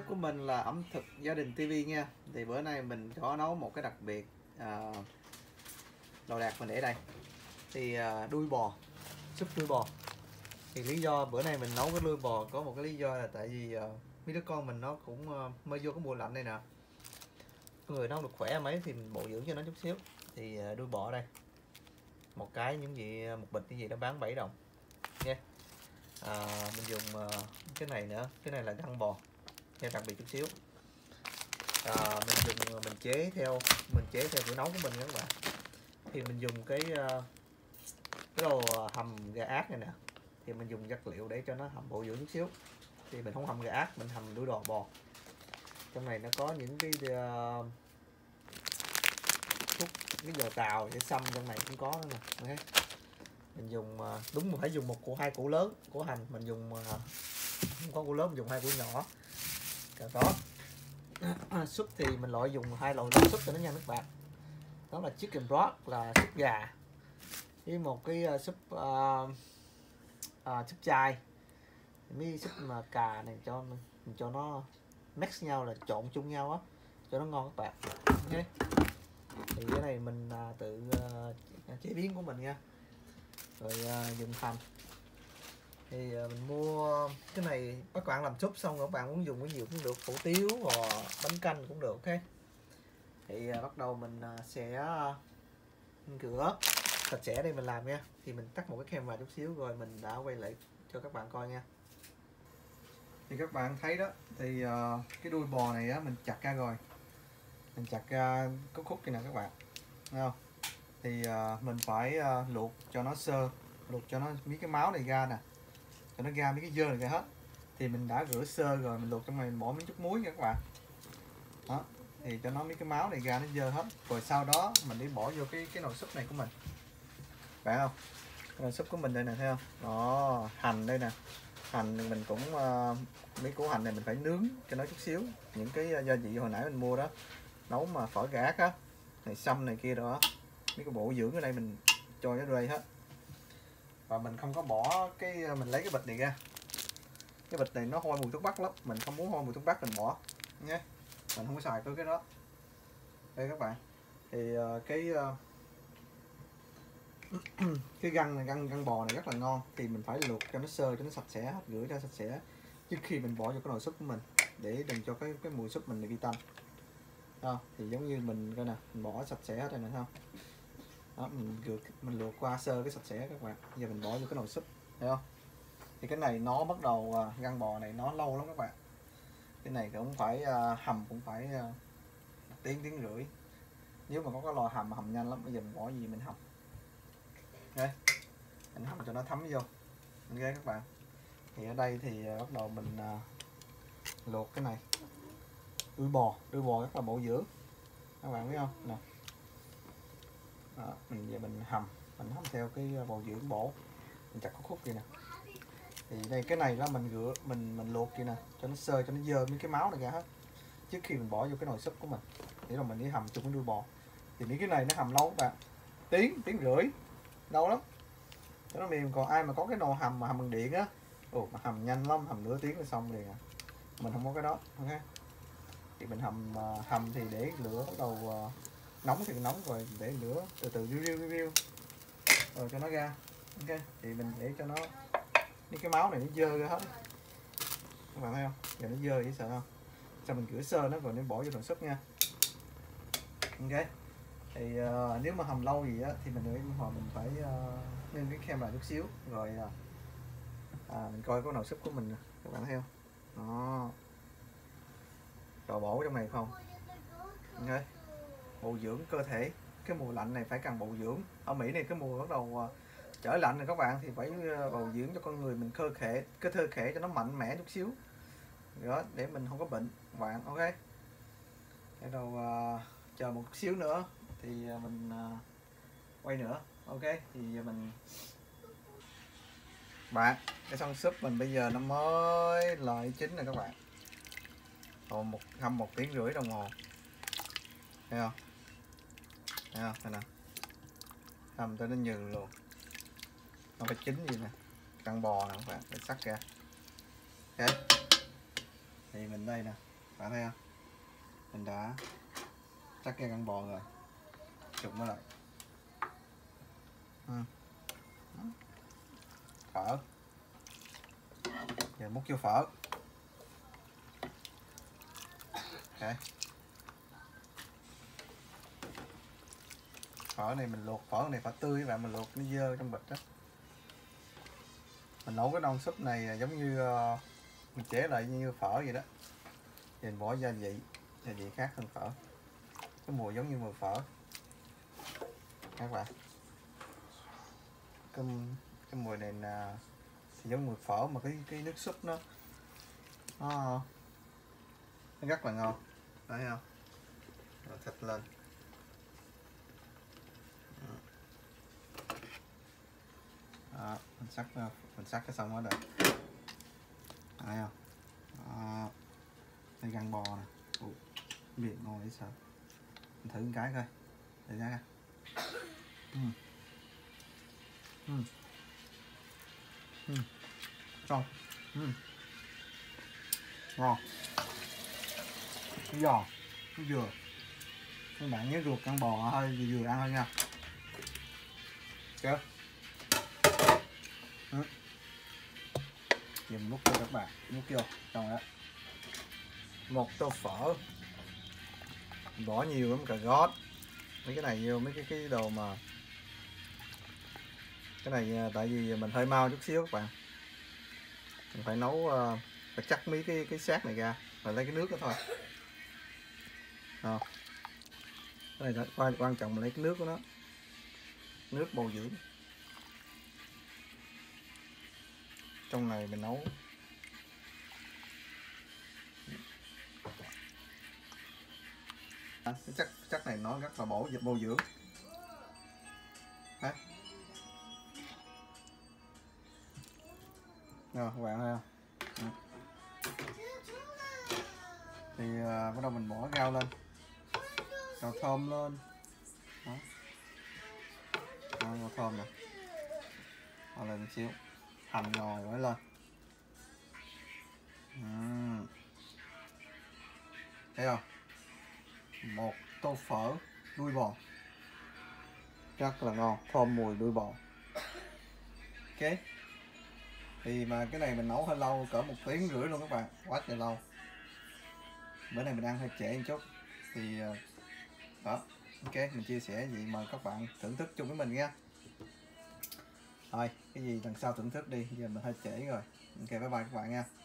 bếp của mình là ẩm thực gia đình TV nha. Thì bữa nay mình có nấu một cái đặc biệt à, Đồ đạc mình để đây. Thì à, đuôi bò Súp đuôi bò. Thì lý do bữa nay mình nấu cái đuôi bò Có một cái lý do là tại vì à, mấy đứa con mình nó cũng à, mới vô cái mùa lạnh này nè. Người nó được khỏe mấy thì mình bổ dưỡng cho nó chút xíu. Thì à, đuôi bò đây. Một cái những gì à, một bịch như gì đó bán 7 đồng. Nha. À, mình dùng à, cái này nữa. Cái này là găng bò theo đặc biệt chút xíu. À, mình dùng mình chế theo mình chế theo kiểu nấu của mình các bạn. Thì mình dùng cái ờ, cái đồ hầm gà ác này nè. Thì mình dùng vật liệu để cho nó hầm bổ dưỡng chút xíu. Thì mình không hầm gà ác mình hầm đuôi đò bò. Trong này nó có những cái uh, thuốc cái dầu tàu để xăm trong này cũng có nữa nè okay mình dùng uh, đúng phải dùng một củ hai củ lớn của hành. Mình dùng uh, không có củ lớn mình dùng hai củ nhỏ cà có. À, súp thì mình loại dùng hai loại nước súp cho nó nhanh các bạn đó là chicken broth là súp gà với một cái uh, súp uh, uh, súp chai mấy súp mà cà này cho mình cho nó mix nhau là trộn chung nhau á cho nó ngon các bạn. Okay. thì cái này mình uh, tự uh, chế biến của mình nha. Rồi uh, dùng hành thì ờ, mình mua cái này các bạn làm súp xong rồi các bạn muốn dùng cái gì cũng được hủ tiếu hoặc bánh canh cũng được ok thì ờ, bắt đầu mình ờ, sẽ uh, rửa. Sạch sẽ đây mình làm nha. Thì mình tắt một cái kem vào chút xíu rồi mình đã quay lại cho các bạn coi nha. Thì các bạn thấy đó thì uh, cái đuôi bò này á mình chặt ra rồi. Mình chặt ra khúc khúc kia nè các bạn. Thấy không? Thì uh, mình phải uh, luộc cho nó sơ luộc cho nó miếng cái máu này ra nè cho nó ra mấy cái dơ này ra hết. Thì mình đã rửa sơ rồi mình luộc trong này mình bỏ miếng chút muối nha các bạn. Đó thì cho nó mấy cái máu này ra nó dơ hết. Rồi sau đó mình đi bỏ vô cái cái nồi súp này của mình. Phải không? Cái nồi súp của mình đây nè thấy không? Đó hành đây nè. Hành mình cũng uh, mấy củ hành này mình phải nướng cho nó chút xíu. Những cái ờ, gia vị hồi nãy mình mua đó. Nấu mà phở gà á này xăm này kia đó. Mấy cái bộ dưỡng ở đây mình cho nó đây hết và mình không có bỏ cái ờ, mình lấy cái bịch này ra. Cái bịch này nó hôi mùi thuốc bắc lắm mình không muốn hôi mùi thuốc bắc mình bỏ nhé. Mình không có xài cái cái đó. Đây các bạn. Thì uh, cái uh, cái găng này găng găng bò này rất là ngon. Thì mình phải luộc cho nó sơ cho nó sạch sẽ hết rửa ra sạch sẽ. Trước khi mình bỏ vào cái nồi súp của mình để đừng cho cái cái mùi súp mình bị tanh đó, thì giống như mình coi nè mình bỏ sạch sẽ hết rồi nè không? Đó, mình luộc mình luộc qua sơ cái sạch sẽ các bạn. Giờ mình bỏ vô cái nồi súp thấy không? Thì cái này nó bắt đầu à, găng bò này nó lâu lắm các bạn. Cái này cũng phải uh, hầm cũng phải uh, tiếng tiếng rưỡi. Nếu mà có cái lò hầm mà hầm nhanh lắm bây giờ mình bỏ gì mình hầm. Đây mình hầm cho nó thấm vô. Ok các bạn. Thì ở đây thì uh, bắt đầu mình uh, luộc cái này. Đuôi bò đuôi bò rất là bổ dưỡng. Các bạn biết không? Nè đó, mình về mình hầm mình hầm theo cái ờ, bầu dưỡng bổ. Mình chặt khúc khúc kia nè. Thì đây cái này là mình rửa mình mình luộc kia nè cho nó sơ cho nó dơ mấy cái máu này ra hết. Trước khi mình bỏ vô cái nồi súp của mình để rồi mình đi hầm chung với đuôi bò. Thì mấy cái này nó hầm lâu các bạn. Tiếng tiếng rưỡi. Lâu lắm. Cho nó mềm còn ai mà có cái nồi hầm mà hầm bằng điện á ồ mà hầm nhanh lắm hầm nửa tiếng là xong liền à. Mình không có cái đó ok? Thì mình hầm ờ, hầm thì để lửa bắt đầu nóng thì nóng rồi để lửa từ từ riu riu riu rồi cho nó ra ok. Thì mình để cho nó những cái máu này nó dơ ra hết. Các bạn thấy không? Giờ nó dơ vậy sợ không? Sau mình rửa sơ nó rồi nên bỏ vô nồi súp nha. Ok. Thì uh, nếu mà hầm lâu gì á thì mình nghĩ hòa mình phải ờ, uh, nên cái kem lại chút xíu. Rồi uh, à, mình coi có nồi súp của mình các bạn thấy không? Đó. Đồ bổ trong này không? Ok bổ dưỡng cơ thể. Cái mùa lạnh này phải cần bổ dưỡng. Ở Mỹ này cái mùa bắt đầu à, trở lạnh rồi các bạn thì phải à, bổ dưỡng cho con người mình cơ thể cái cơ thể cho nó mạnh mẽ chút xíu. Đó để mình không có bệnh các bạn ok? Để đầu uh, chờ một xíu nữa thì mình uh, quay nữa ok? Thì mình bạn cái xong súp mình bây giờ nó mới lại chín rồi các bạn. Còn một hâm một tiếng rưỡi đồng hồ. Thấy không? Thấy không? Thấy nào? Hầm tới nó nhừ luôn. Nó phải chín gì nè. Căng bò nè các bạn để sắc ra. Ok thì mình đây nè. Bạn thấy không? Mình đã cắt ra con bò rồi. Chụp nó lại. Ừ. phở. Giờ múc vô phở. Ok phở này mình luộc phở này phải tươi và mình luộc nó dơ trong bịch đó. Mình nấu cái non súp này à, giống như uh, mình chế lại như phở vậy đó. Thì mình bỏ gia vị gia vị khác hơn phở. Cái mùi giống như mùi phở. Các bạn. Cái, cái mùi này là thì giống mùi phở mà cái cái nước súp nó nó, nó rất là ngon. Thấy không? Rồi thịt lên. Đó, mình sắt ờ, mình sắt cái xong đó rồi thấy không đó. đây găng bò nè miệng ngon đấy sao mình thử một cái coi để ra ừ. Ừ. Ừ. Ngon. Ừ. Ngon. Giò. Dừa. Các bạn nhớ ruột con bò hơi vừa vừa ăn thôi nha. Ok. Dùm múc cho các bạn, múc vô trong đó. Một tô phở. Bỏ nhiều lắm cà gót. Mấy cái này vô mấy cái cái đồ mà cái này à, tại vì mình hơi mau chút xíu các bạn mình phải nấu uh, phải chắc mấy cái cái xác này ra phải lấy cái nước đó thôi à. cái này quan quan trọng là lấy cái nước của nó nước bầu dưỡng trong này mình nấu. À, chắc chắc này nó rất là bổ dịch bồi dưỡng. Đấy. Rồi các bạn thấy không? Thì à, bắt đầu mình bỏ rau lên. Rau thơm lên. Đó, Đó rau thơm nè. Bỏ lên một xíu hầm ngồi mới lên. Uhm. Thấy không? Một tô phở đuôi bò. Rất là ngon, thơm mùi đuôi bò. Ok. Thì mà cái này mình nấu hơi lâu cỡ một tiếng rưỡi luôn các bạn. Quá trời lâu. Bữa nay mình ăn hơi trễ một chút. Thì ờ, đó. Ok mình chia sẻ vậy mời các bạn thưởng thức chung với mình nha. Thôi cái gì lần sau thưởng thức đi giờ mình hơi trễ rồi. Ok, bye bye các bạn nha.